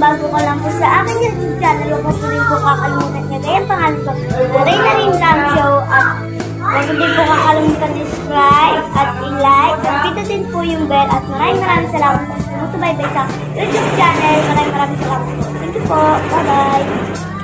bago ka lang po sa aking YouTube channel, huwag po rin po kakalimutan niya. Kaya ang pangalan ko, Reyna Rin Lam Show. At huwag din po kakalimutan subscribe at i-like. At pindutin po yung bell. At maraming maraming salamat po sa sumusubaybay sa YouTube channel. Maraming maraming salamat po. Thank you po. Bye-bye.